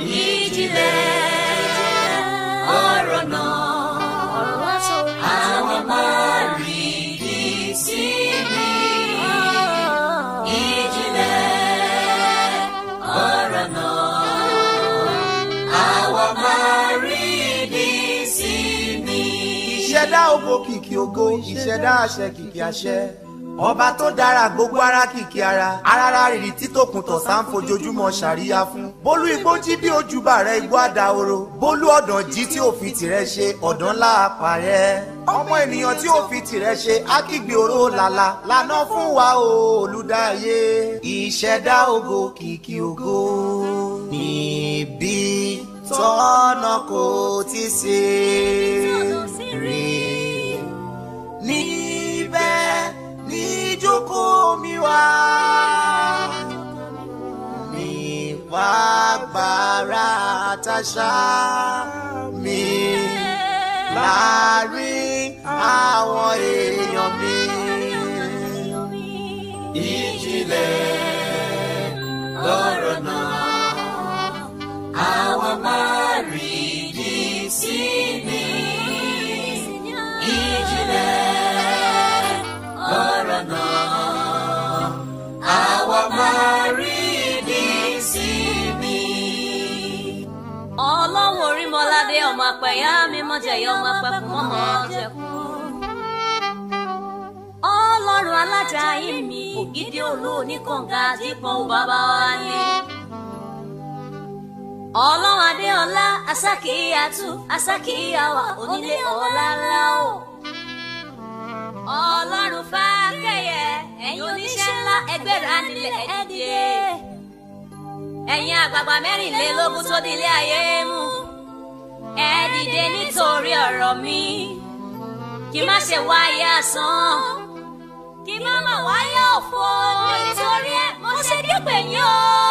ìjìnlẹ̀ ọ̀rọ̀ náà àwọn máa rí kí sí mi. ìjìnlẹ̀ ọ̀rọ̀ náà àwọn máa rí kí sí mi. ìṣẹ̀dá ògo kìkì ògo ìṣẹ̀dá àṣẹ kìkì àṣẹ ọba tó dára gbogbo ara kìkì ara arára rìrì títòkùn tọ̀sán fojoojúmọ́ ṣàríyá fún. bólú igbó jí bí ojúbà rẹ igbó àdàoro bólú ọ̀dàn jí tí ò fi tìrẹ ṣe ọ̀dàn láàpá rẹ. ọmọ ènìyàn tí ò tìrẹ ṣe ákígbe oró lala lànà fún wa o olùdáyé ìṣẹ̀dá ògo kìkì ògo níbi tọ́nà kò ti ṣe. àṣà mi láàrin àwọn èèyàn mi. ìjìnlẹ̀ lọ́rọ̀ náà. ọmọ apẹ̀yà mi mọ̀ jẹ̀yà ọmọ apẹ̀kùn mọ̀ mọ̀ jẹ̀kùn. ọlọ́run alájà yìí mi ògidì olú oníkànga dípò bàbá wa ni. ọlọ́run adéọlá asákìyàtú asákìyàwá onílé ọ̀la ńlá o. ọlọ́run fákẹ́yẹ ẹ̀yin oníṣẹ́ ńlá ẹgbẹ́ rẹ̀ á nílẹ̀ ẹ̀dìyẹ. ẹ̀yin àgbààgbà mẹ́rìnlélógún tó di ilé ayé mú ẹ dìde nítorí ọ̀rọ̀ mi kí má ṣe wáyé asán kí má má wáyé òfò nítorí ẹ mo ṣe dípè yín o.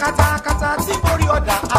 katakata tí borí ọ̀dà